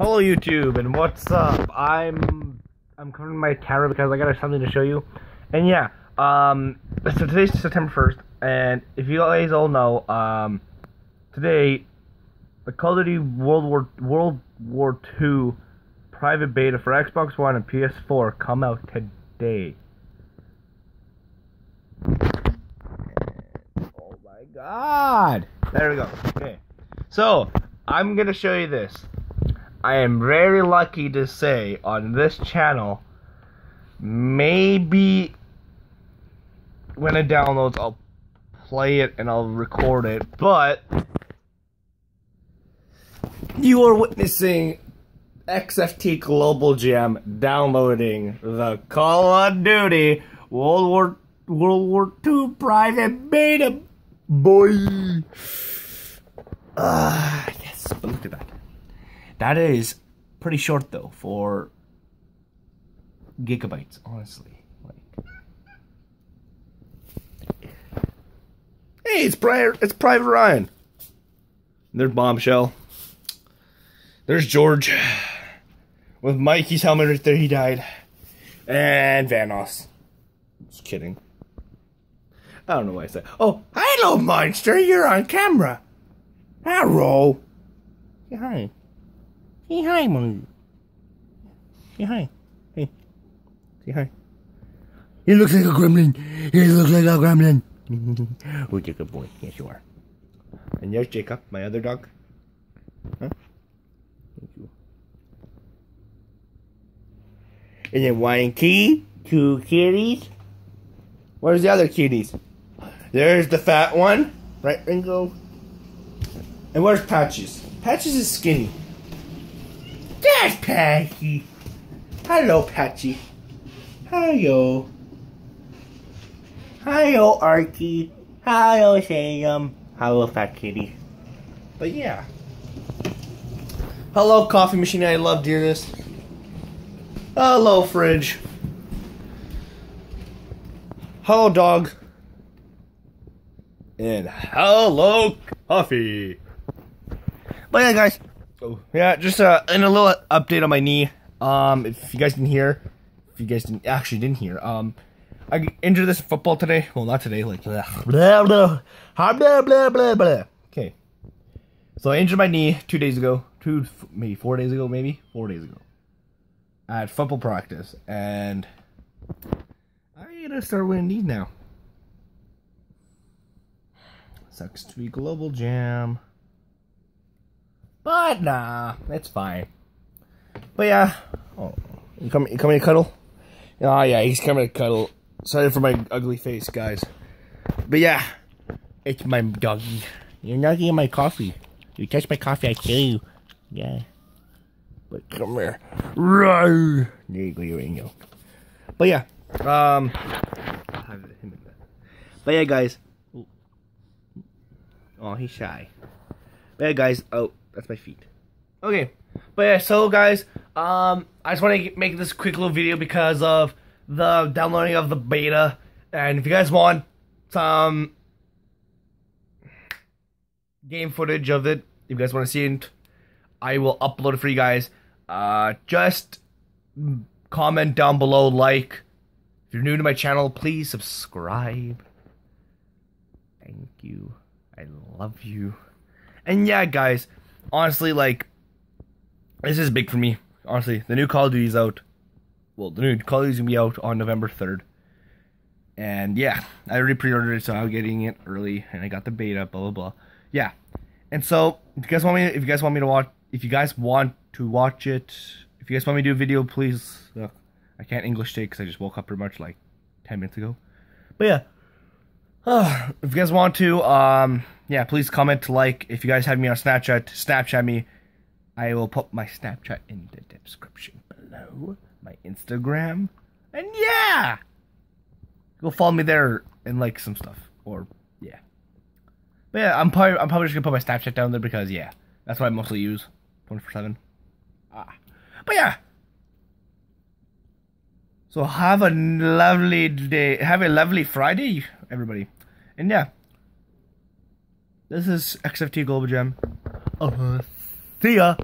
Hello YouTube and what's up? I'm I'm covering my camera because I got something to show you. And yeah, um so today's September 1st and if you guys all know, um today the Call of Duty World War World War II private beta for Xbox One and PS4 come out today. Oh my god. There we go. Okay. So, I'm going to show you this. I am very lucky to say on this channel, maybe when it downloads, I'll play it and I'll record it, but you are witnessing XFT Global Jam downloading the Call of Duty World War World War II private beta, boy. Ah, uh, yes, but look at that. That is pretty short though for gigabytes, honestly. Like, hey, it's Private, it's Private Ryan. There's Bombshell. There's George with Mikey's helmet right there. He died, and Vanoss. Just kidding. I don't know why I said. Oh, hello, monster! You're on camera. Hello. Say hi. Say hi, Monkey. Say hi. Hey. Say hi. He looks like a gremlin. He looks like a gremlin. oh, you're a good boy. Yes, you are. And there's Jacob, my other dog. Huh? Thank you. And then one kitty, two kitties. Where's the other kitties? There's the fat one. Right, Ringo? And where's Patches? Patches is skinny. There's Patchy. Hello, Patchy. Hello. Hello, Archie. Hello, Sam. Hello, Fat Kitty. But yeah. Hello, coffee machine I love dearness. Hello, fridge. Hello, dog. And hello, coffee. But yeah, guys. Oh, yeah, just uh, and a little update on my knee. Um, if you guys didn't hear, if you guys didn't actually didn't hear, um, I injured this football today. Well, not today, like blah blah blah blah blah blah blah. Okay, so I injured my knee two days ago, two maybe four days ago, maybe four days ago, at football practice, and I gotta start wearing these now. Sucks to be global jam. But nah, it's fine. But yeah, oh, you coming? You coming to cuddle? Oh yeah, he's coming to cuddle. Sorry for my ugly face, guys. But yeah, it's my doggy. You're knocking my coffee. You touch my coffee, I kill you. Yeah. But come here. Roar. There you go, you angel. But yeah, um, but yeah, guys. Oh, he's shy. But yeah, guys. Oh, that's my feet. Okay. But yeah, so guys, um, I just want to make this quick little video because of the downloading of the beta. And if you guys want some game footage of it, if you guys want to see it, I will upload it for you guys. Uh, just comment down below, like. If you're new to my channel, please subscribe. Thank you. I love you. And yeah, guys, honestly, like, this is big for me. Honestly, the new Call of Duty is out. Well, the new Call of Duty is gonna be out on November 3rd. And yeah, I already pre-ordered it, so I'm getting it early, and I got the beta, blah blah blah. Yeah, and so if you guys want me, if you guys want me to watch, if you guys want to watch it, if you guys want me to do a video, please. I can't English today because I just woke up pretty much like 10 minutes ago. But yeah, if you guys want to, um, yeah, please comment, like. If you guys have me on Snapchat, Snapchat me. I will put my Snapchat in the description below. My Instagram. And yeah! Go follow me there and like some stuff. Or, yeah. But yeah, I'm probably, I'm probably just gonna put my Snapchat down there because, yeah, that's what I mostly use 24 7. Ah. But yeah. So have a lovely day. Have a lovely Friday, everybody. And yeah. This is XFT Global Gem. Uh, see ya.